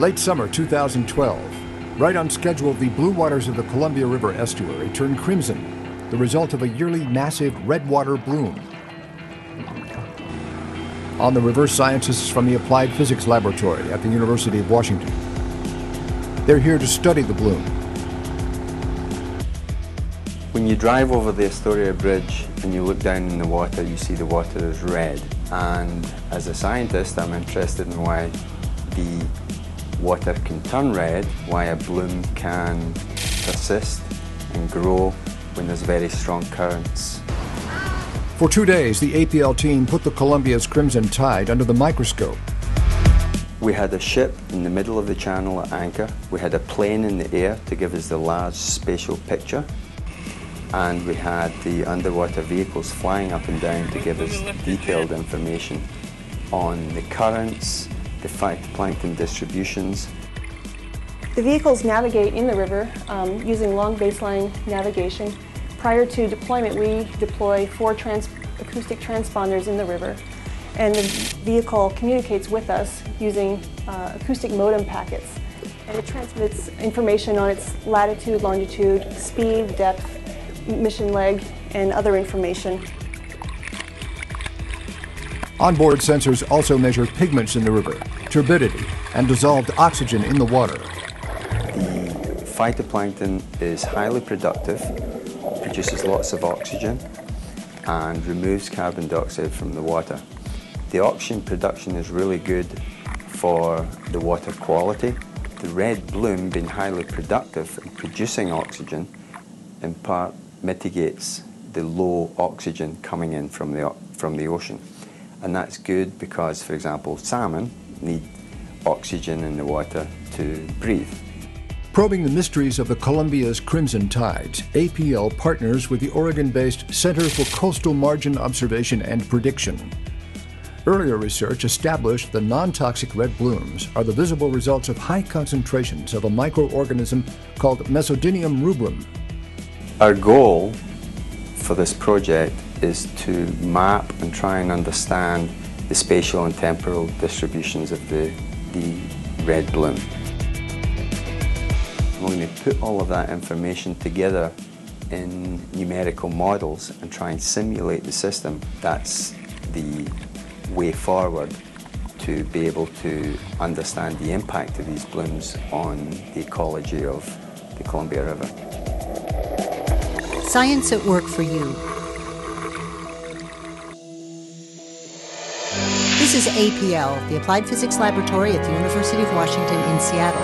Late summer 2012, right on schedule, the blue waters of the Columbia River estuary turned crimson, the result of a yearly massive red water bloom. On the river, scientists from the Applied Physics Laboratory at the University of Washington. They're here to study the bloom. When you drive over the Astoria Bridge and you look down in the water, you see the water is red. And as a scientist, I'm interested in why the water can turn red, why a bloom can persist and grow when there's very strong currents. For two days, the APL team put the Columbia's Crimson Tide under the microscope. We had a ship in the middle of the channel at anchor. We had a plane in the air to give us the large spatial picture. And we had the underwater vehicles flying up and down to give us detailed information on the currents, phytoplankton distributions. The vehicles navigate in the river um, using long baseline navigation. Prior to deployment, we deploy four trans acoustic transponders in the river, and the vehicle communicates with us using uh, acoustic modem packets. And it transmits information on its latitude, longitude, speed, depth, mission leg, and other information. Onboard sensors also measure pigments in the river, turbidity, and dissolved oxygen in the water. The phytoplankton is highly productive, produces lots of oxygen, and removes carbon dioxide from the water. The oxygen production is really good for the water quality. The red bloom being highly productive in producing oxygen in part mitigates the low oxygen coming in from the, from the ocean. And that's good because, for example, salmon need oxygen in the water to breathe. Probing the mysteries of the Columbia's crimson tides, APL partners with the Oregon based Center for Coastal Margin Observation and Prediction. Earlier research established the non toxic red blooms are the visible results of high concentrations of a microorganism called Mesodinium rubrum. Our goal for this project is to map and try and understand the spatial and temporal distributions of the, the red bloom. We're going to put all of that information together in numerical models and try and simulate the system. That's the way forward to be able to understand the impact of these blooms on the ecology of the Columbia River. Science at work for you. This is APL, the Applied Physics Laboratory at the University of Washington in Seattle.